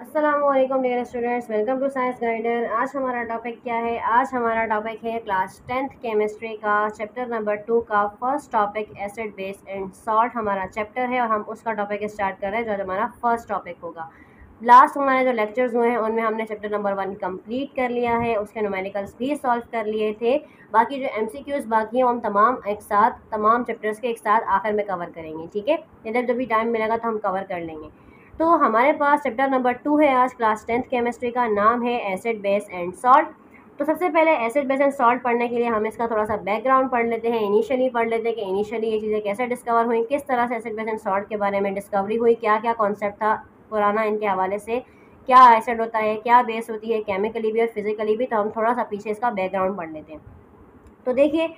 Aslam dear students welcome to science guider आज हमारा topic क्या है? आज हमारा टॉपिक है क्लास टेंथ केमिस्ट्री का चैप्टर नंबर टू का first topic acid base and salt हमारा चैप्टर है और हम उसका टॉपिक स्टार्ट कर रहे हैं, जो हमारा फ़र्स्ट टॉपिक होगा। लास्ट हमारे जो लेक्चर्स हुए हैं, उनमें हमने चैप्टर नंबर वन कंप्लीट कर लिया है, उसके नोमेनिकल्स भी सॉल्व कर लिए थे। बाकी जो एम बाकी हैं हम तमाम एक साथ, तमाम चैप्टर्स के एक साथ आखिर में कवर करेंगे, ठीक है? जब जब भी टाइम मिलेगा तो हम कवर कर लेंगे। तो हमारे पास चैप्टर नंबर टू है। आज क्लास टेंथ केमिस्ट्री का नाम है एसिड बेस एंड सॉल्ट तो सबसे पहले एसिड बेस एंड सॉल्ट पढ़ने के लिए हम इसका थोड़ा सा बैकग्राउंड पढ़ लेते हैं। इनिशियली पढ़ लेते हैं कि इनिशियली ये चीज़ें कैसे डिस्कवर हुई, किस तरह से एसिड बेस एंड सॉल्ट के बारे में डिस्कवरी हुई क्या क्या कॉन्सेप्ट था पुराना इनके हवाले से, क्या एसिड होता है, क्या बेस होती है केमिकली भी और फिजिकली भी। तो हम थोड़ा सा पीछे इसका बैकग्राउंड पढ़ लेते हैं। तो देखिए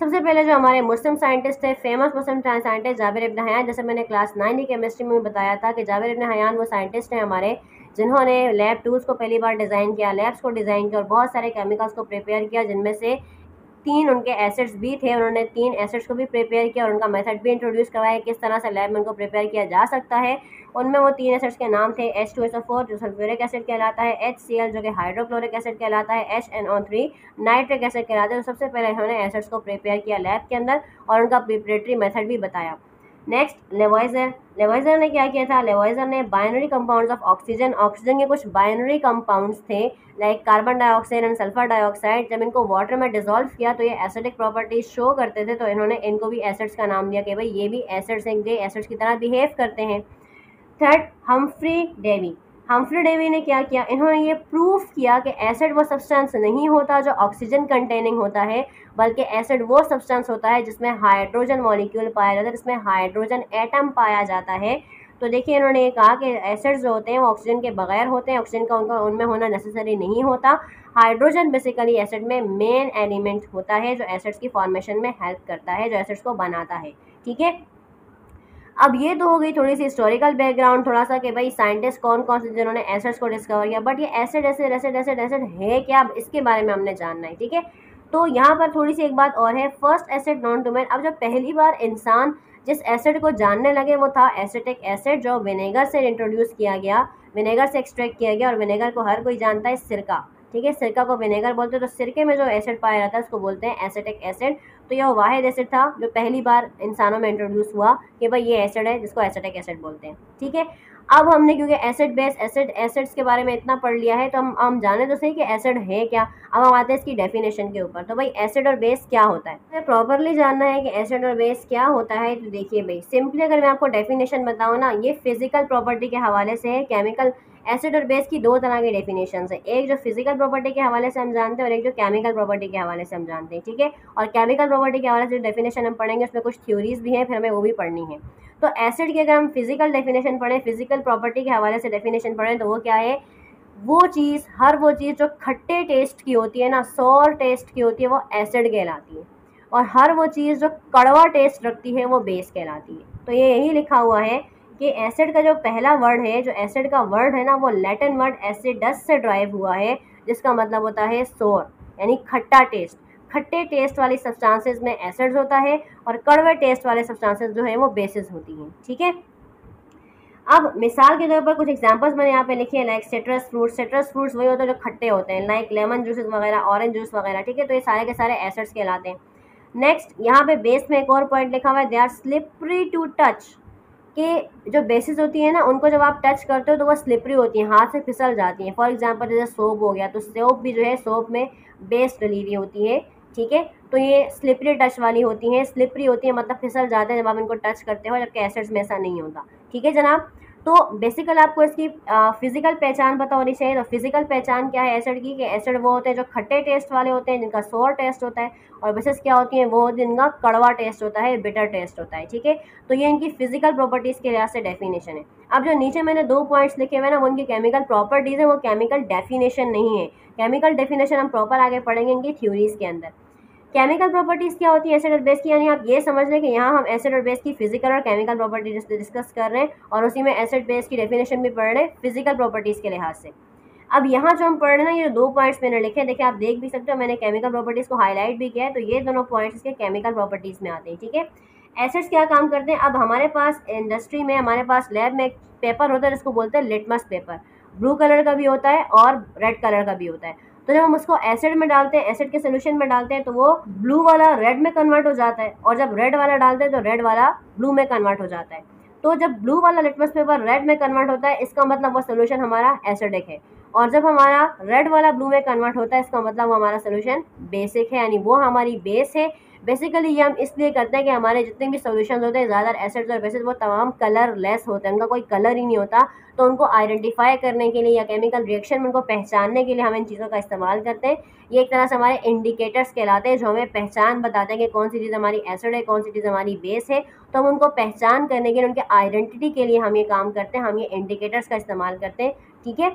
सबसे पहले जो हमारे मुस्लिम साइंटिस्ट थे famous Muslim scientist Jabir ibn Hayyan, जैसे मैंने क्लास नाइन की केमिस्ट्री में बताया था कि जाबिर इब्न हयान वो साइंटिस्ट हैं हमारे, जिन्होंने लैब टूल्स को पहली बार डिज़ाइन किया लैब्स को डिज़ाइन किया और बहुत सारे केमिकल्स को प्रिपेयर किया, जिनमें से तीन उनके एसेट्स भी थे, उन्होंने तीन एसेट्स को भी प्रिपेयर किया और उनका मेथड भी इंट्रोड्यूस करवाया किस तरह से लैब में उनको प्रिपेयर किया जा सकता है। उनमें वो तीन एसेट्स के नाम थे H two S O four जो सल्फ्यूरिक एसिड कहलाता है एच सी एल जो कि हाइड्रोक्लोरिक एसिड कहलाता है H N O three nitric acid कहलाता है। तो सबसे पहले इन्होंने एसेट्स को प्रिपेयर किया लैब के अंदर और उनका प्रिपरेटरी मेथड भी बताया। नेक्स्ट लेवाइजर लेवाइजर ने क्या किया था? लेवाइजर ने binary compounds of oxygen oxygen के कुछ बाइनरी कंपाउंड्स थे like carbon dioxide and sulphur dioxide जब इनको वाटर में डिजोल्व किया तो ये एसिडिक प्रॉपर्टीज़ शो करते थे तो इन्होंने इनको भी एसिड्स का नाम दिया कि भाई ये भी एसिड्स हैं, ये एसिड्स की तरह बिहेव करते हैं। Third Humphry Davy Humphry Davy ने क्या किया? इन्होंने ये प्रूफ किया कि एसिड वो सब्सटेंस नहीं होता जो ऑक्सीजन कंटेनिंग होता है, बल्कि एसिड वो सब्सटेंस होता है जिसमें हाइड्रोजन मॉलिक्यूल पाया जाता है, जिसमें हाइड्रोजन एटम पाया जाता है। तो देखिए, इन्होंने ये कहा कि एसिड्स जो होते हैं वो ऑक्सीजन के बगैर होते हैं ऑक्सीजन का उनका, उनमें होना नेसेसरी नहीं होता। हाइड्रोजन बेसिकली एसिड में मेन एलिमेंट होता है जो एसिड्स की फॉर्मेशन में हेल्प करता है, जो एसिड्स को बनाता है। ठीक है? अब ये तो हो गई थोड़ी सी हिस्टोरिकल बैकग्राउंड थोड़ा सा कि भाई साइंटिस्ट कौन कौन से जिन्होंने एसिड्स को डिस्कवर किया। बट ये acid acid acid acid acid है क्या? अब इसके बारे में हमने जानना है, ठीक है? तो यहाँ पर थोड़ी सी एक बात और है। First acid known to man अब जब पहली बार इंसान जिस एसिड को जानने लगे, वो था एसिटिक एसिड जो विनेगर से इंट्रोड्यूस किया गया। विनेगर से एक्सट्रैक्ट किया गया और विनेगर को हर कोई जानता है, सिरका, ठीक है? सिरका को विनेगर बोलते हैं तो सिरके में जो एसिड पाया जाता है, उसको बोलते हैं एसिटिक एसिड तो यह वाहिद एसिड था, जो पहली बार इंसानों में इंट्रोड्यूस हुआ कि भाई ये एसिड है, जिसको एसिटिक एसिड बोलते हैं। ठीक है? अब हमने, क्योंकि एसिड बेस एसिड एसिड्स के बारे में इतना पढ़ लिया है तो हम हम जाने तो सही कि एसिड है क्या? अब हम आते हैं इसकी डेफिनेशन के ऊपर। तो भाई एसिड और बेस क्या होता है? प्रॉपरली जानना है कि एसिड और बेस क्या होता है तो देखिए भाई सिंपली अगर मैं आपको डेफिनेशन बताऊँ ना, ये फ़िज़िकल प्रॉपर्टी के हवाले से है केमिकल एसिड और बेस की दो तरह की डेफिनेशन है। एक जो फ़िज़िकल प्रॉपर्टी के हवाले से हम जानते हैं और एक जो केमिकल प्रॉपर्टी के हवाले से हम जानते हैं, ठीक है? और केमिकल प्रॉपर्टी के हवाले से जो डेफिनेशन हम पढ़ेंगे, उसमें कुछ थ्योरीज भी हैं, फिर हमें वो भी पढ़नी है। तो एसिड की अगर हम फ़िज़िकल डेफिनेशन पढ़ें फ़िज़िकल प्रॉपर्टी के हवाले से डेफिनेशन पढ़ें तो वो क्या है? वो चीज़, हर वो चीज़ जो खट्टे टेस्ट की होती है ना सौर टेस्ट की होती है, वो एसिड कहलाती है। और हर वो चीज़ जो कड़वा टेस्ट रखती है, वो बेस कहलाती है। तो ये यही लिखा हुआ है कि एसिड का जो पहला वर्ड है, जो एसिड का वर्ड है ना, वो लैटिन वर्ड एसिडस से ड्राइव हुआ है, जिसका मतलब होता है सोर यानी खट्टा टेस्ट खट्टे टेस्ट वाली सब्सटेंसेस में एसिड्स होता है और कड़वे टेस्ट वाले सब्सटेंसेस जो है, वो बेसिस होती हैं. ठीक है? अब मिसाल के तौर पर कुछ एग्जांपल्स मैंने यहाँ पे लिखे हैं like citrus fruits citrus fruits वही होते हैं जो खट्टे होते हैं लाइक लेमन जूसेस वगैरह ऑरेंज जूस वगैरह. ठीक है? तो ये सारे के सारे एसिड्स कहलाते हैं. नेक्स्ट यहाँ पे बेस में एक और पॉइंट लिखा हुआ है they are slippery to touch कि जो बेसिस होती है ना, उनको जब आप टच करते हो तो वो स्लिपरी होती हैं, हाथ से फिसल जाती हैं। फॉर एग्जांपल जैसे सोप हो गया तो सोप भी जो है सोप में बेस डली हुई होती है, ठीक है? तो ये स्लिपरी टच वाली होती हैं स्लिपरी होती हैं मतलब फिसल जाते हैं जब आप इनको टच करते हो, जबकि एसिड्स में ऐसा नहीं होता, ठीक है जनाब? तो बेसिकल आपको इसकी फ़िज़िकल पहचान पता होनी चाहिए। तो फ़िज़िकल पहचान क्या है? एसिड की, कि एसिड वो होते हैं जो खट्टे टेस्ट वाले होते हैं, जिनका सोर टेस्ट होता है। और बेसिस क्या होती हैं? वो जिनका कड़वा टेस्ट होता है बिटर टेस्ट होता है, ठीक है? तो ये इनकी फ़िज़िकल प्रॉपर्टीज़ के लिहाज से डेफिनेशन है। अब जो नीचे मैंने दो पॉइंट्स लिखे हुए ना, वो उनकी केमिकल प्रॉपर्टीज़ है, वो केमिकल डेफिनेशन नहीं है। केमिकल डेफिनेशन हम प्रॉपर आगे पढ़ेंगे इनकी थ्योरीज़ के अंदर। केमिकल प्रॉपर्टीज़ क्या होती है? एसिड और बेस की, यानी आप ये समझ लें कि यहाँ हम एसिड और बेस की फ़िज़िकल और केमिकल प्रॉपर्टी डिस्कस कर रहे हैं और उसी में एसिड बेस की डेफिनेशन भी पढ़ रहे हैं फ़िज़िकल प्रॉपर्टीज़ के लिहाज से। अब यहाँ जो हम पढ़ रहे हैं ना ये दो पॉइंट्स मैंने लिखे हैं, देखिए आप देख भी सकते हो, मैंने केमिकल प्रॉपर्टीज़ को हाईलाइट भी किया है तो ये दोनों पॉइंट्स के केमिकल प्रॉपर्टीज़ में आते हैं, ठीक है? एसिड्स क्या काम करते हैं? अब हमारे पास इंडस्ट्री में, हमारे पास लैब में पेपर होता है, जिसको बोलते हैं लिटमस पेपर ब्लू कलर का भी होता है और रेड कलर का भी होता है। तो जब हम उसको एसिड में डालते हैं एसिड के सोल्यूशन में डालते हैं तो वो ब्लू वाला रेड में कन्वर्ट हो जाता है। और जब रेड वाला डालते हैं तो रेड वाला ब्लू में कन्वर्ट हो जाता है। तो जब ब्लू वाला लिटमस पेपर रेड में कन्वर्ट होता है, इसका मतलब वो सोल्यूशन हमारा एसिडिक है। और जब हमारा रेड वाला ब्लू में कन्वर्ट होता है, इसका मतलब वो हमारा सोल्यूशन बेसिक है, यानी वो हमारी बेस है। बेसिकली ये हम इसलिए करते हैं कि हमारे जितने भी सोल्यूशन होते हैं ज़्यादा एसिड्स और बेसिस वो तमाम कलर लेस होते हैं। उनका कोई कलर ही नहीं होता। तो उनको आइडेंटिफाई करने के लिए या केमिकल रिएक्शन में उनको पहचानने के लिए हम इन चीज़ों का इस्तेमाल करते हैं। ये एक तरह से हमारे इंडिकेटर्स कहलाते हैं, जो हमें पहचान बताते हैं कि कौन सी चीज़ हमारी एसिड है, कौन सी चीज़ हमारी बेस है। तो हम उनको पहचान करने के लिए, उनके आइडेंटिटी के लिए हम ये काम करते हैं, हम ये इंडिकेटर्स का इस्तेमाल करते हैं। ठीक है?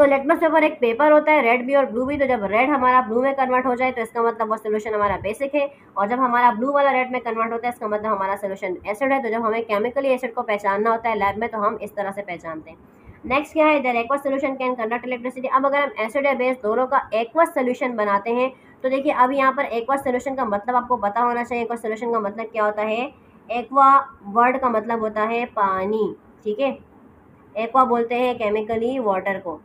तो लेटमस पेपर एक पेपर होता है रेड भी और ब्लू भी तो जब रेड हमारा ब्लू में कन्वर्ट हो जाए तो इसका मतलब वो सोल्यूशन हमारा बेसिक है। और जब हमारा ब्लू वाला रेड में कन्वर्ट होता है, इसका मतलब हमारा सोल्यूशन एसिड है। तो जब हमें केमिकली एसिड को पहचानना होता है लैब में तो हम इस तरह से पहचानते हैं। नेक्स्ट क्या है? इधर aqua solution can conduct electricity अब अगर हम एसिड या बेस दोनों का एक्वा सोल्यूशन बनाते हैं तो देखिए, अब यहाँ पर एक्वा सोल्यूशन का मतलब आपको पता होना चाहिए एक्वा सोल्यूशन का मतलब क्या होता है? एक्वा वर्ड का मतलब होता है पानी, ठीक है? एक्वा बोलते हैं केमिकली वाटर को।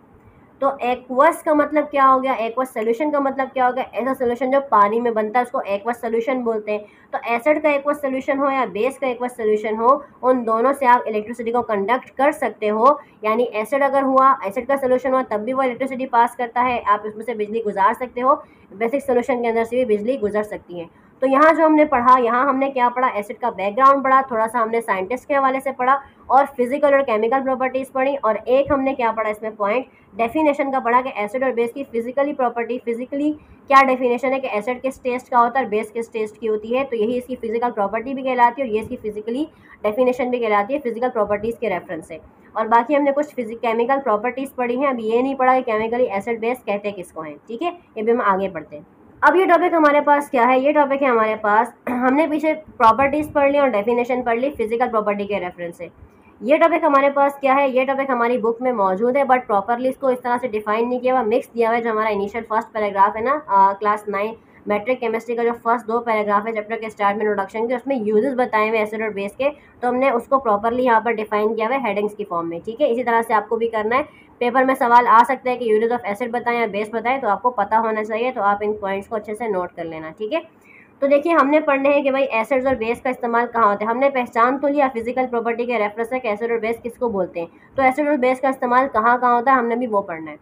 तो एक्वस का मतलब क्या हो गया? एक्वस सोल्यूशन का मतलब क्या हो गया? ऐसा सोल्यूशन जो पानी में बनता है, उसको एक्वस सोल्यूशन बोलते हैं। तो एसिड का एक्वस सोल्यूशन हो या बेस का एक्वस सोल्यूशन हो, उन दोनों से आप इलेक्ट्रिसिटी को कंडक्ट कर सकते हो। यानी एसिड अगर हुआ एसिड का सोल्यूशन हुआ, तब भी वो इलेक्ट्रिसिटी पास करता है। आप उसमें से बिजली गुजार सकते हो। बेसिक सोल्यूशन के अंदर से भी बिजली गुजर सकती है। तो यहाँ जो हमने पढ़ा, यहाँ हमने क्या पढ़ा? एसिड का बैकग्राउंड पढ़ा थोड़ा सा हमने साइंटिस्ट के हवाले से पढ़ा और फ़िज़िकल और केमिकल प्रॉपर्टीज़ पढ़ी और एक हमने क्या पढ़ा इसमें पॉइंट डेफिनेशन का पढ़ा कि एसिड और बेस की फिजिकली प्रॉपर्टी फिजिकली क्या डेफिनेशन है कि एसिड किस टेस्ट का होता है और बेस किस टेस्ट की होती है? तो यही इसकी फ़िज़िकल प्रॉपर्टी भी कहलाती है और ये इसकी फिजिकली डेफिनेशन भी कहलाती है फ़िज़िकल प्रॉपर्टीज़ के रेफरेंस से। और बाकी हमने कुछ फिजिक केमिकल प्रॉपर्टीज़ पढ़ी हैं, अभी ये नहीं पढ़ा कि केमिकली एसिड बेस कहते किसको हैं, ठीक है? ये भी हम आगे पढ़ते हैं। अब ये टॉपिक हमारे पास क्या है? ये टॉपिक है हमारे पास, हमने पीछे प्रॉपर्टीज़ पढ़ ली और डेफिनेशन पढ़ ली फ़िज़िकल प्रॉपर्टी के रेफरेंस से। ये टॉपिक हमारे पास क्या है? ये टॉपिक हमारी बुक में मौजूद है बट प्रॉपरली इसको इस तरह से डिफाइन नहीं किया हुआ मिक्स दिया हुआ है जो हमारा इनिशियल फ़र्स्ट पैराग्राफ है ना क्लास नाइन मेट्रिक केमिस्ट्री का जो फ़र्स्ट दो पैराग्राफ है चैप्टर के स्टार्ट में इंट्रोडक्शन के, उसमें यूजेस बताए हुए एसिड और बेस के तो हमने उसको प्रॉपरली यहाँ पर डिफाइन किया हुआ है हेडिंग्स की फॉर्म में, ठीक है? इसी तरह से आपको भी करना है। पेपर में सवाल आ सकता है कि यूजेस ऑफ़ एसिड बताएँ या बेस बताएँ तो आपको पता होना चाहिए तो आप इन पॉइंट्स को अच्छे से नोट कर लेना, ठीक है? तो देखिए, हमने पढ़ने हैं कि भाई एसिड्स और बेस का इस्तेमाल कहाँ होता है। हमने पहचान तो लिया फ़िज़िकल प्रॉपर्टी के रेफरेंस है कि एसिड और बेस किसको बोलते हैं। तो एसिड और बेस का इस्तेमाल कहाँ कहाँ होता है, हमने भी वो पढ़ना है।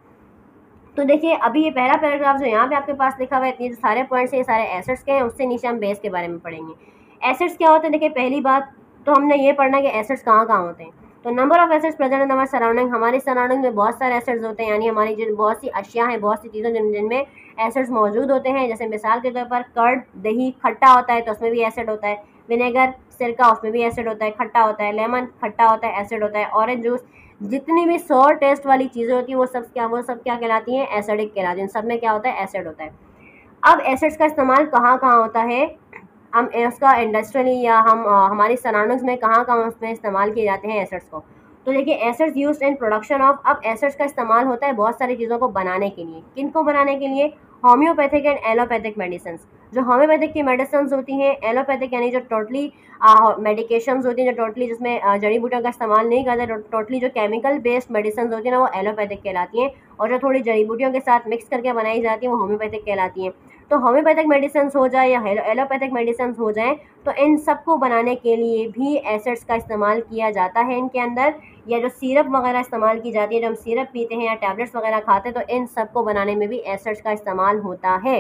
तो देखिए, अभी ये पहला पैराग्राफ जो यहाँ पे आपके पास लिखा हुआ है, इतने सारे पॉइंट्स ये सारे एसिड्स के हैं, उससे नीचे हम बेस के बारे में पढ़ेंगे। एसिड्स क्या होते हैं? देखिए, पहली बात तो हमने ये पढ़ना है कि एसिड्स कहाँ कहाँ होते हैं। तो number of acids present in हमारे सराउंडिंग हमारे सराउंडिंग में बहुत सारे एसिड्स होते हैं, यानी हमारी जिन, बहुत सी अशिया हैं, बहुत सी चीज़ें जिन, जिनमें एसिड्स मौजूद होते हैं, जैसे मिसाल के तौर पर कर्ड दही खट्टा होता है तो उसमें भी एसिड होता है, विनेगर सिरका उसमें भी एसिड होता है, खट्टा होता है, लेमन खट्टा होता है एसिड होता है ऑरेंज जूस जितनी भी सॉर टेस्ट वाली चीज़ें होती हैं, वो सब क्या, वो सब क्या कहलाती हैं? एसिडिक कहलाती हैं सब में क्या होता है? एसिड होता है। अब एसिड्स का इस्तेमाल कहाँ कहाँ होता है? हम उसका इंडस्ट्रियली या हम हमारी सराउंडिंग्स में कहाँ कहाँ उसमें इस्तेमाल किए जाते हैं एसिड्स को। तो देखिए acids use in production of अब एसिड्स का इस्तेमाल होता है बहुत सारी चीज़ों को बनाने के लिए। किन को बनाने के लिए? होम्योपैथिक एंड एलोपैथिक मेडिसिन जो होम्योपैथिक की मेडिसिन होती हैं एलोपैथिक यानी जो टोटली मेडिकेशन होती हैं, जो टोटली जिसमें जड़ी बूटियों का इस्तेमाल नहीं करते टोटली जो केमिकल बेस्ड मेडिसिन होती हैं ना, वो एलोपैथिक कहलाती हैं, और जो थोड़ी जड़ी बूटियों के साथ मिक्स करके बनाई जाती हैं, वो होम्योपैथिक कहलाती हैं। तो होम्योपैथिक मेडिसिन हो जाए या एलोपैथिक मेडिसिन हो जाए तो इन सबको बनाने के लिए भी एसिड्स का इस्तेमाल किया जाता है इनके अंदर, या जो सिरप वगैरह इस्तेमाल की जाती है, जब हम सिरप पीते हैं या टैबलेट्स वगैरह खाते हैं तो इन सबको बनाने में भी एसिड्स का इस्तेमाल होता है।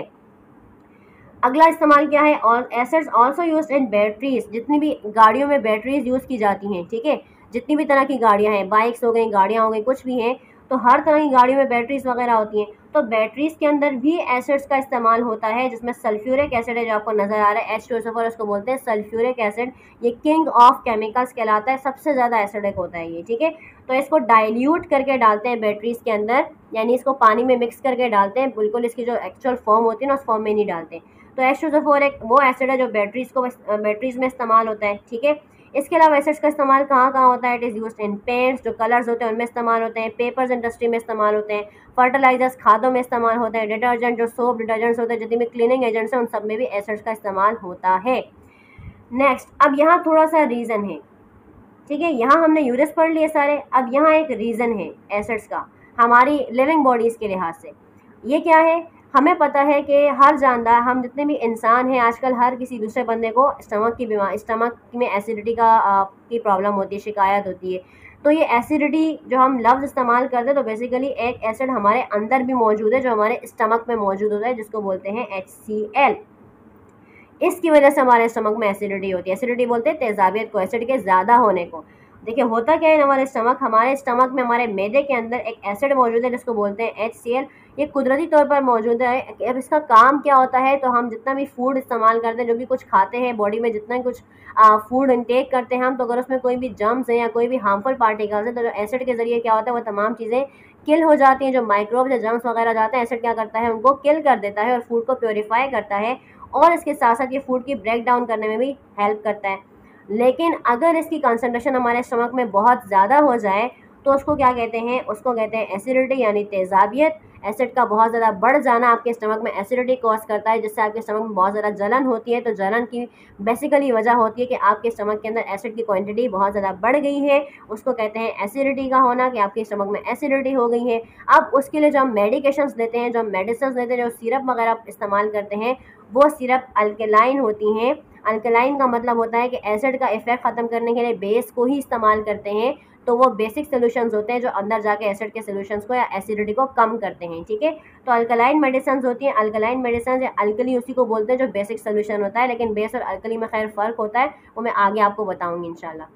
अगला इस्तेमाल क्या है? और acids also use in batteries जितनी भी गाड़ियों में बैटरीज यूज़ की जाती हैं, ठीक है? जितनी भी तरह की गाड़ियाँ हैं बाइक्स हो गई, गाड़ियाँ हो गई, कुछ भी हैं तो हर तरह की गाड़ियों में बैटरीज वगैरह होती हैं। तो बैटरीज के अंदर भी एसिड्स का इस्तेमाल होता है, जिसमें सल्फ्यूरिक एसिड है जो आपको नज़र आ रहा है एच टोसोफर उसको बोलते हैं सल्फ्यूरिक एसिड ये किंग ऑफ़ केमिकल्स कहलाता है, सबसे ज़्यादा एसिडिक होता है ये, ठीक है? तो इसको डाइल्यूट करके डालते हैं बैटरीज के अंदर, यानी इसको पानी में मिक्स करके डालते हैं। बिल्कुल इसकी जो एक्चुअल फॉर्म होती है ना, उस फॉर्म में नहीं डालते। तो एच टोसोफोर एक वो एसिड है जो बैटरीज को बैटरीज में इस्तेमाल होता है, ठीक है? इसके अलावा एसिड्स का इस्तेमाल कहाँ कहाँ होता है? It is use in paints जो कलर्स होते हैं, उनमें इस्तेमाल होते हैं पेपर्स इंडस्ट्री में इस्तेमाल होते हैं फर्टिलाइजर्स खादों में इस्तेमाल होते हैं डिटर्जेंट जो सोप डिटर्जेंट्स होते हैं, जितने भी क्लीनिंग एजेंट्स हैं, उन सब में भी एसिड्स का इस्तेमाल होता है। नेक्स्ट अब यहाँ थोड़ा सा रीज़न है। ठीक है, यहाँ हमने यूरस पढ़ लिए सारे, अब यहाँ एक रीज़न है एसिड्स का, हमारी लिविंग बॉडीज़ के लिहाज से। ये क्या है? हमें पता है कि हर जानदार हम जितने भी इंसान हैं आजकल हर किसी दूसरे बंदे को स्टमक की बीमारी स्टमक में एसिडिटी का आ, की प्रॉब्लम होती है शिकायत होती है। तो ये एसिडिटी जो हम लफ्ज़ इस्तेमाल करते हैं तो बेसिकली एक एसिड हमारे अंदर भी मौजूद है जो हमारे स्टमक में मौजूद होता है जिसको बोलते हैं एच सी एल इसकी वजह से हमारे स्टमक में एसिडिटी होती है। एसिडिटी बोलते हैं तेजाबियत को एसिड के ज़्यादा होने को। देखिए, होता क्या है हमारे स्टमक हमारे स्टमक में, हमारे मैदे के अंदर एक एसिड मौजूद है, जिसको बोलते हैं एच सी एल ये कुदरती तौर पर मौजूद है। अब इसका काम क्या होता है तो हम जितना भी फ़ूड इस्तेमाल करते हैं, जो भी कुछ खाते हैं बॉडी में, जितना कुछ फ़ूड इनटेक करते हैं हम तो अगर उसमें कोई भी जम्स हैं या कोई भी हार्मफुल पार्टिकल्स हैं तो जो एसिड के ज़रिए क्या होता है, वो तमाम चीज़ें किल हो जाती हैं। जो माइक्रोब या जम्स वगैरह जाते हैं एसिड क्या करता है, उनको किल कर देता है और फ़ूड को प्योरीफाई करता है और इसके साथ साथ ये फ़ूड की ब्रेक डाउन करने में भी हेल्प करता है। लेकिन अगर इसकी कंसनट्रेशन हमारे स्टमक में बहुत ज़्यादा हो जाए तो उसको क्या कहते हैं? उसको कहते हैं एसिडिटी यानी तेज़ाबियत। एसिड का बहुत ज़्यादा बढ़ जाना आपके स्टमक में एसिडिटी कॉज करता है, जिससे आपके स्टमक में बहुत ज़्यादा जलन होती है। तो जलन की बेसिकली वजह होती है कि आपके स्टमक के अंदर एसिड की क्वांटिटी बहुत ज़्यादा बढ़ गई है। उसको कहते हैं एसिडिटी का होना कि आपके स्टमक में एसिडिटी हो गई है। अब उसके लिए जो हम मेडिकेशन देते हैं, जो हम मेडिसिन देते हैं, जो सिरप वगैरह इस्तेमाल करते हैं, वो सिरप अल्कलाइन होती हैं। अल्कलाइन का मतलब होता है कि एसिड का इफ़ेक्ट ख़त्म करने के लिए बेस को ही इस्तेमाल करते हैं। तो वो बेसिक सोल्यूशंस होते हैं जो अंदर जाके एसिड के सोल्यूशंस को या एसिडिटी को कम करते हैं, ठीक है? तो अल्कलाइन मेडिसिन होती हैं। अल्कलाइन मेडिसन या अल्कली उसी को बोलते हैं जो बेसिक सोल्यूशन होता है, लेकिन बेस और अल्कली में खैर फ़र्क होता है, वो मैं आगे आपको बताऊँगी इंशाल्लाह।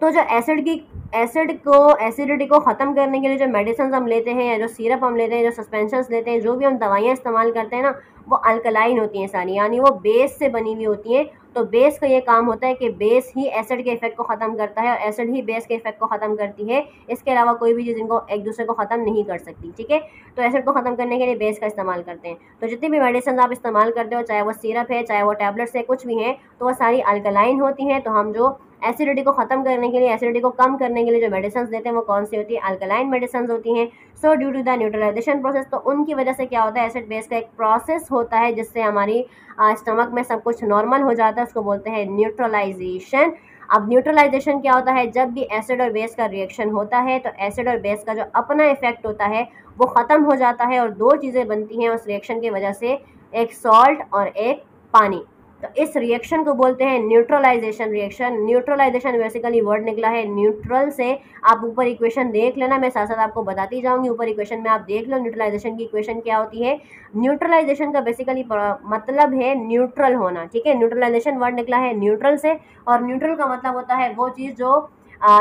तो जो एसिड की एसिड को एसिडिटी को ख़त्म करने के लिए जो मेडिसिन हम लेते हैं या जो सिरप हम लेते हैं, जो सस्पेंशन लेते हैं, जो भी हम दवाइयाँ इस्तेमाल करते हैं ना, वो अल्कलाइन होती हैं सारी। यानी वो बेस से बनी हुई होती हैं तो बेस का ये काम होता है कि बेस ही एसिड के इफ़ेक्ट को ख़त्म करता है और एसिड ही बेस के इफ़ेक्ट को ख़त्म करती है। इसके अलावा कोई भी चीज़ इनको एक दूसरे को ख़त्म नहीं कर सकती, ठीक है? तो एसिड को ख़त्म करने के लिए बेस का इस्तेमाल करते हैं। तो जितनी भी मेडिसिन आप इस्तेमाल करते हो, चाहे वो सिरप है, चाहे वो टैबलेट्स है कुछ भी हैं तो वो सारी अल्कलाइन होती हैं। तो हम जो एसिडिटी को ख़त्म करने के लिए एसिडिटी को कम करने के लिए जो मेडिसिन देते हैं, वो कौन सी होती है? अल्कलाइन मेडिसिन होती हैं। So due to the neutralisation process तो उनकी वजह से क्या होता है? एसिड बेस का एक प्रोसेस होता है, जिससे हमारी स्टमक में सब कुछ नॉर्मल हो जाता है। उसको बोलते हैं न्यूट्रलाइजेशन अब न्यूट्रलाइजेशन क्या होता है? जब भी एसिड और बेस का रिएक्शन होता है तो एसिड और बेस का जो अपना इफ़ेक्ट होता है, वो ख़त्म हो जाता है और दो चीज़ें बनती हैं उस रिएक्शन की वजह से, एक सॉल्ट और एक पानी। तो इस रिएक्शन को बोलते हैं neutralisation reaction neutralisation basically word निकला है न्यूट्रल से. आप ऊपर इक्वेशन देख लेना, मैं साथ साथ आपको बताती जाऊँगी ऊपर इक्वेशन में. आप देख लो न्यूट्रलाइजेशन की इक्वेशन क्या होती है. न्यूट्रलाइजेशन का बेसिकली मतलब है न्यूट्रल होना, ठीक है? न्यूट्रलाइजेशन वर्ड निकला है न्यूट्रल से और न्यूट्रल का मतलब होता है वो चीज़ जो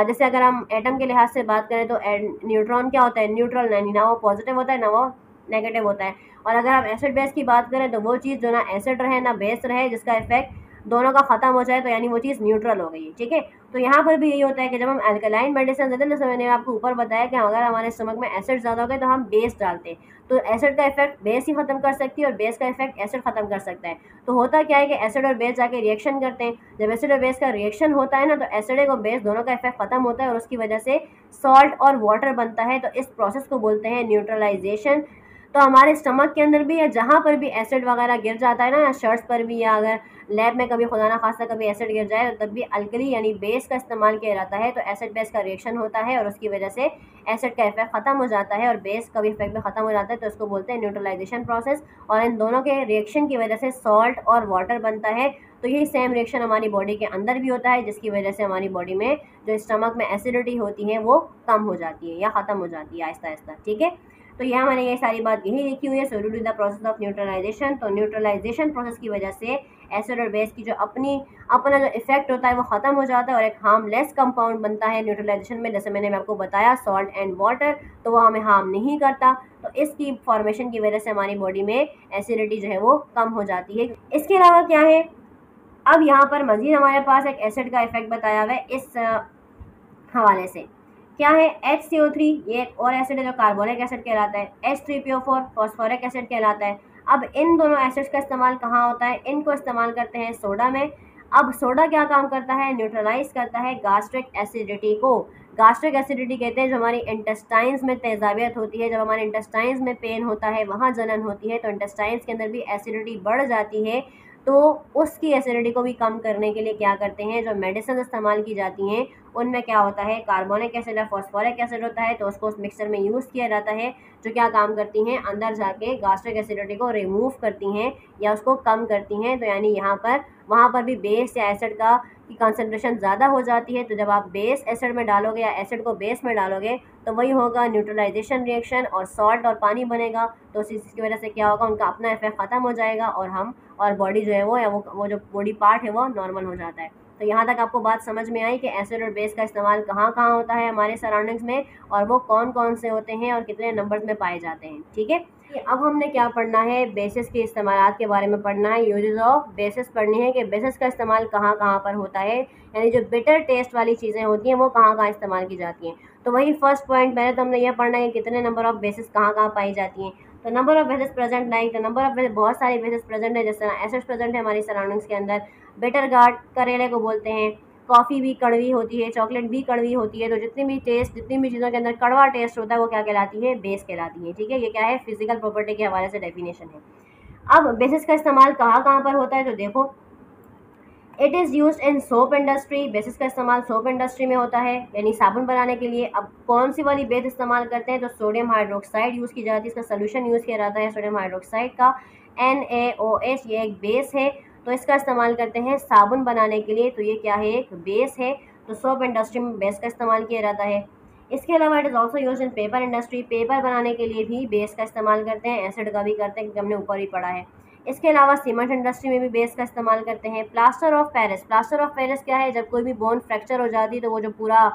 जैसे अगर हम एटम के लिहाज से बात करें तो न्यूट्रॉन क्या होता है? न्यूट्रल नहीं ना वो पॉजिटिव होता है ना वो नेगेटिव होता है। और अगर हम एसिड बेस की बात करें तो वो चीज़ जो ना एसिड रहे, ना बेस रहे, जिसका इफ़ेक्ट दोनों का ख़त्म हो जाए तो यानी वो चीज़ न्यूट्रल हो गई, ठीक है? तो यहाँ पर भी यही होता है कि जब हम एल्कलाइन मेडिसिन देते हैं, जैसे मैंने आपको ऊपर बताया कि अगर हमारे स्टमक में एसिड ज़्यादा हो गए तो हम बेस डालते हैं। तो एसिड का इफ़ेक्ट बेस ही ख़त्म कर सकती है और बेस का इफ़ेक्ट एसिड ख़त्म कर सकता है। तो होता क्या है कि एसिड और बेस जाके रिएक्शन करते हैं। जब एसिड और बेस का रिएक्शन होता है ना तो एसिड और बेस दोनों का इफ़ेक्ट ख़त्म होता है और उसकी वजह से सॉल्ट और वाटर बनता है। तो इस प्रोसेस को बोलते हैं न्यूट्रलाइजेशन तो हमारे स्टमक के अंदर भी या जहाँ पर भी एसिड वगैरह गिर जाता है ना, या शर्ट्स पर भी, या अगर लैब में कभी खुदा ना खासा कभी एसिड गिर जाए तो तब भी अल्कली यानी बेस का इस्तेमाल किया जाता है तो एसिड बेस का रिएक्शन होता है और उसकी वजह से एसिड का इफ़ेक्ट ख़त्म हो जाता है और बेस का भी इफ़ेक्ट भी ख़त्म हो जाता है तो उसको बोलते हैं न्यूट्रलाइजेशन प्रोसेस और इन दोनों के रिएक्शन की वजह से सॉल्ट और वाटर बनता है तो यही सेम रिएक्शन हमारी बॉडी के अंदर भी होता है, जिसकी वजह से हमारी बॉडी में जो स्टमक में एसिडिटी होती है, वो कम हो जाती है या ख़त्म हो जाती है आहिस्ता आहिस्ता ठीक है? तो यहाँ मैंने ये सारी बात यही लिखी हुई है so do the process of neutralisation तो न्यूट्रलाइजेशन प्रोसेस की वजह से एसिड और बेस की जो अपनी, अपना जो इफ़ेक्ट होता है वो ख़त्म हो जाता है और एक हार्मलेस कंपाउंड बनता है न्यूट्रलाइजेशन में। जैसे मैंने मैं आपको बताया सॉल्ट एंड वाटर तो वो हमें हार्म नहीं करता। तो इसकी फॉर्मेशन की वजह से हमारी बॉडी में एसिडिटी जो है वो कम हो जाती है। इसके अलावा क्या है? अब यहाँ पर मज़ीद हमारे पास एक एसिड का इफ़ेक्ट बताया हुआ है इस हवाले से। क्या है? एच सी ओ थ्री ये एक और एसिड है जो कार्बोनिक एसिड कहलाता है। H three P O four phosphoric acid कहलाता है। अब इन दोनों एसिड्स का इस्तेमाल कहाँ होता है? इनको इस्तेमाल करते हैं सोडा में। अब सोडा क्या काम करता है? न्यूट्रलाइज करता है गास्ट्रिक एसिडिटी को। गास्ट्रिक एसिडिटी कहते हैं जो हमारी इंटेस्टाइंस में तेजाबियत होती है। जब हमारे इंटेस्टाइंस में पेन होता है, वहाँ जलन होती है तो इंटेस्टाइंस के अंदर भी एसिडिटी बढ़ जाती है। तो उसकी एसिडिटी को भी कम करने के लिए क्या करते हैं, जो मेडिसिन इस्तेमाल की जाती हैं, उनमें क्या होता है कार्बोनिक एसिड या फॉस्फोरिक एसिड होता है तो उसको उस मिक्सर में यूज़ किया जाता है, जो क्या काम करती हैं, अंदर जाके गास्ट्रिक एसिडिटी को रिमूव करती हैं या उसको कम करती हैं तो यानी यहाँ पर, वहाँ पर भी बेस या एसिड का की कंसनट्रेशन ज़्यादा हो जाती है तो जब आप बेस एसिड में डालोगे या एसिड को बेस में डालोगे तो वही होगा न्यूट्रलाइजेशन रिएक्शन और सॉल्ट और पानी बनेगा। तो उस की वजह से क्या होगा, उनका अपना इफ़ेक्ट ख़त्म हो जाएगा और हम और बॉडी जो है वो या वो वो जो बॉडी पार्ट है वो नॉर्मल हो जाता है। तो यहाँ तक आपको बात समझ में आई कि एसिड और बेस का इस्तेमाल कहाँ कहाँ होता है हमारे सराउंडिंग्स में और वो कौन कौन से होते हैं और कितने नंबर्स में पाए जाते हैं, ठीक है? अब हमने क्या पढ़ना है? बेसिस के इस्तेमाल के बारे में पढ़ना है। यूजेज ऑफ़ बेसिस पढ़नी है कि बेसिस का इस्तेमाल कहाँ कहाँ पर होता है, यानी जो बिटर टेस्ट वाली चीज़ें होती हैं वो कहाँ कहाँ इस्तेमाल की जाती हैं। तो वही फ़र्स्ट पॉइंट पहले तो हमने यह पढ़ना है कि कितने नंबर ऑफ़ बेसिस कहाँ कहाँ पाई जाती हैं। तो number of bases present like तो नंबर ऑफ़ बहुत सारे वेजेस प्रेजेंट है, जिस तरह एसिड प्रेजेंट है हमारी सराउंडिंग्स के अंदर। बेटर गार्ड करेले को बोलते हैं कॉफ़ी भी कड़वी होती है चॉकलेट भी कड़वी होती है तो जितनी भी टेस्ट जितनी भी चीज़ों के अंदर कड़वा टेस्ट होता है, वो क्या कहलाती है? बेस कहलाती है, ठीक है? ये क्या है? फ़िज़िकल प्रॉपर्टी के हवाले से डेफिनेशन है। अब बेसिस का इस्तेमाल कहाँ कहाँ पर होता है? तो देखो it is use in soap industry bases का इस्तेमाल सोप इंडस्ट्री में होता है, यानी साबुन बनाने के लिए। अब कौन सी वाली बेस इस्तेमाल करते हैं? तो सोडियम हाइड्रोक्साइड यूज़ की जाती है, इसका सोल्यूशन यूज़ किया जाता है सोडियम हाइड्रोक्साइड का। एन ये एक बेस है। तो इसका इस्तेमाल करते हैं साबुन बनाने के लिए। तो ये क्या है? एक बेस है। तो सोप इंडस्ट्री में बेस का इस्तेमाल किया जाता है। इसके अलावा it is also use in paper industry paper बनाने के लिए भी बेस का इस्तेमाल करते हैं। एसिड का भी करते हैं, क्योंकि हमने ऊपर ही पढ़ा है। इसके अलावा सीमेंट इंडस्ट्री में भी बेस का इस्तेमाल करते हैं। Plaster of Paris plaster of Paris क्या है? जब कोई भी बोन फ्रैक्चर हो जाती है तो वो जो पूरा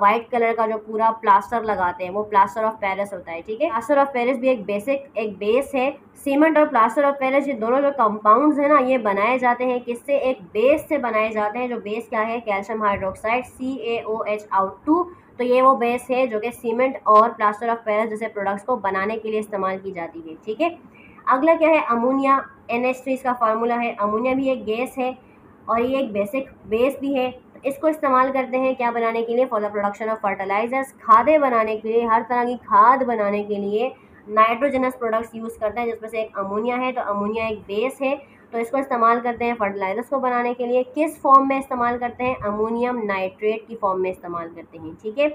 वाइट कलर का जो पूरा प्लास्टर लगाते हैं, वो प्लास्टर ऑफ़ पेरिस होता है, ठीक है? प्लास्टर ऑफ़ पेरिस भी एक बेसिक एक बेस है। सीमेंट और प्लास्टर ऑफ़ पेरिस ये दोनों जो कंपाउंड्स हैं ना, ये बनाए जाते हैं किससे? एक बेस से बनाए जाते हैं। जो बेस क्या है? Calcium hydroxide C A O H out two तो ये वो बेस है जो कि सीमेंट और प्लास्टर ऑफ़ पेरिस जैसे प्रोडक्ट्स को बनाने के लिए इस्तेमाल की जाती है, ठीक है? अगला क्या है? अमोनिया एन एच थ्री इसका फार्मूला है। अमोनिया भी एक गैस है और ये एक बेसिक बेस भी है। इसको इस्तेमाल करते हैं क्या बनाने के लिए? For the production of fertilisers खादें बनाने के लिए, हर तरह की खाद बनाने के लिए नाइट्रोजनस प्रोडक्ट्स यूज़ करते हैं, जिसमें से एक अमोनिया है। तो अमोनिया एक बेस है। तो इसको इस्तेमाल करते हैं फर्टिलाइजर्स को बनाने के लिए। किस फॉर्म में इस्तेमाल करते हैं? अमोनियम नाइट्रेट की फॉर्म में इस्तेमाल करते हैं। ठीक है?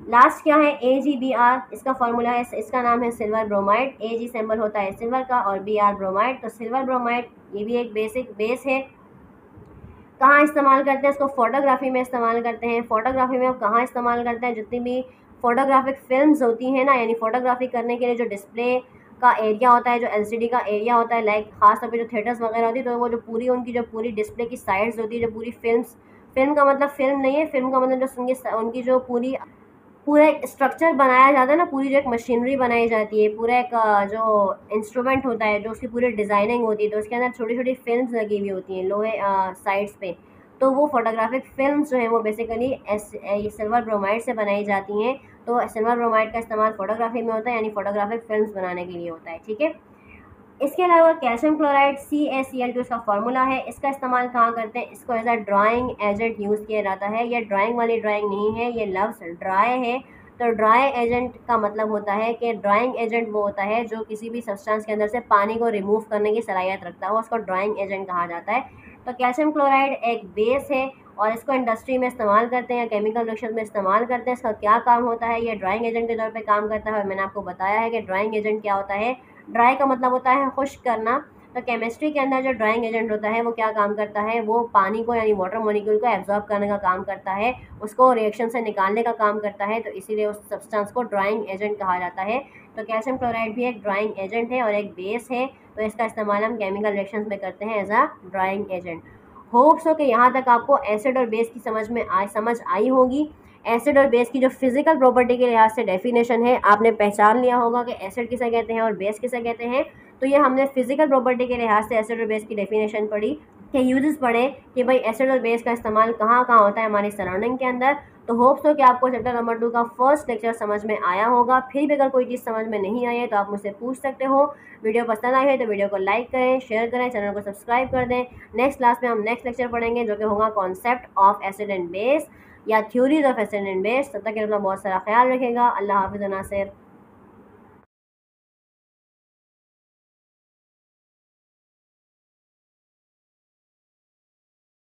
लास्ट क्या है? ए जी बी आर इसका फॉर्मूला है, इसका नाम है silver bromide A G symbol होता है सिल्वर का और बी आर ब्रोमाइड तो सिल्वर ब्रोमाइड ये भी एक बेसिक बेस है। कहाँ इस्तेमाल करते हैं? इसको फोटोग्राफी में इस्तेमाल करते हैं। फोटोग्राफी में आप कहाँ इस्तेमाल करते हैं? जितनी भी फोटोग्राफिक फिल्म्स होती हैं ना, यानी फोटोग्राफी करने के लिए जो डिस्प्ले का एरिया होता है, जो एलसीडी का एरिया होता है लाइक खास तौर पे जो थिएटर्स वगैरह होती है तो वो जो पूरी उनकी जो पूरी डिस्प्ले की साइड्स होती है, जो पूरी फिल्म्स फ़िल्म का मतलब फ़िल्म नहीं है फ़िल्म का मतलब जो उनकी उनकी जो पूरी पूरा एक स्ट्रक्चर बनाया जाता है ना, पूरी जो एक मशीनरी बनाई जाती है, पूरा एक जो इंस्ट्रूमेंट होता है, जो उसकी पूरी डिज़ाइनिंग होती है तो उसके अंदर छोटी छोटी फ़िल्म लगी हुई होती हैं, लोहे साइड्स पे। तो वो फोटोग्राफिक फ़िल्म जो हैं, वो बेसिकली एस सिल्वर ब्रोमाइड से बनाई जाती हैं। तो सिल्वर ब्रोमाइड का इस्तेमाल फोटोग्राफी में होता है, यानी फोटोग्राफिक फ़िल्म बनाने के लिए होता है, ठीक है? इसके अलावा calcium chloride C S C L two इसका फार्मूला है। इसका इस्तेमाल कहाँ करते हैं? इसको as a drying agent use किया जाता है। यह ड्राइंग वाली ड्राइंग नहीं है, ये लफ्स ड्राई है। तो ड्राई एजेंट का मतलब होता है कि ड्राइंग एजेंट वो होता है जो किसी भी सब्सटेंस के अंदर से पानी को रिमूव करने की सलाहियत रखता है। उसको ड्राइंग एजेंट कहा जाता है। तो कैल्शियम क्लोराइड एक बेस है और इसको इंडस्ट्री में इस्तेमाल करते हैं या केमिकल रिएक्शन में इस्तेमाल करते हैं। इसका क्या काम होता है? ये ड्राइंग एजेंट के तौर पे काम करता है और मैंने आपको बताया है कि ड्राइंग एजेंट क्या होता है। ड्राई का मतलब होता है खुश्क करना। तो केमिस्ट्री के अंदर जो ड्राइंग एजेंट होता है, वो क्या काम करता है? वो पानी को यानी वाटर मोलिक्यूल को एब्जॉर्ब करने का काम करता है, उसको रिएक्शन से निकालने का काम करता है तो इसीलिए उस सब्सटेंस को ड्राइंग एजेंट कहा जाता है। तो कैल्शियम क्लोराइड भी एक ड्राइंग एजेंट है और एक बेस है तो इसका इस्तेमाल हम केमिकल रिएक्शन में करते हैं as a drying agent hopes हो कि यहाँ तक आपको एसिड और बेस की समझ में आ, समझ आई होगी। एसिड और बेस की जो फ़िज़िकल प्रॉपर्टी के लिहाज से डेफिनेशन है, आपने पहचान लिया होगा कि एसिड किसे कहते हैं और बेस किसे कहते हैं। तो ये हमने फ़िज़िकल प्रॉपर्टी के लिहाज से एसिड और बेस की डेफिनेशन पढ़ी कि यूजेस पढ़े कि भाई एसिड और बेस का इस्तेमाल कहाँ कहाँ होता है हमारी सराउंडिंग के अंदर। तो होप्स हो कि आपको चैप्टर नंबर टू का फ़र्स्ट लेक्चर समझ में आया होगा। फिर भी अगर कोई चीज़ समझ में नहीं आई है तो आप मुझसे पूछ सकते हो। वीडियो पसंद आई है तो वीडियो को लाइक करें शेयर करें चैनल को सब्सक्राइब कर दें। नेक्स्ट क्लास में हम नेक्स्ट लेक्चर पढ़ेंगे जो कि होगा concept of acid and base या theories of acid and base तब तक अपना बहुत सारा ख्याल रखेगा। अल्लाह हाफिज़ नासिर